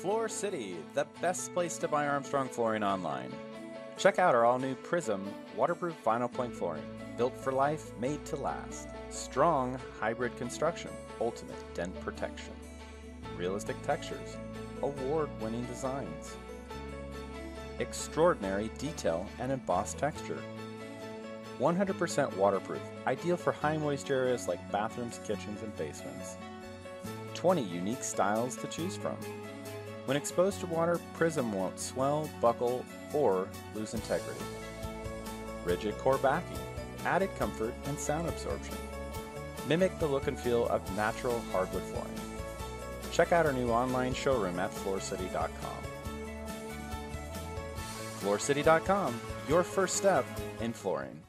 Floor City, the best place to buy Armstrong flooring online. Check out our all new Pryzm waterproof vinyl plank flooring, built for life, made to last. Strong hybrid construction, ultimate dent protection. Realistic textures, award winning designs. Extraordinary detail and embossed texture. 100% waterproof, ideal for high moisture areas like bathrooms, kitchens, and basements. 20 unique styles to choose from. When exposed to water, Pryzm won't swell, buckle, or lose integrity. Rigid core backing, added comfort and sound absorption. Mimic the look and feel of natural hardwood flooring. Check out our new online showroom at floorcity.com. Floorcity.com, your first step in flooring.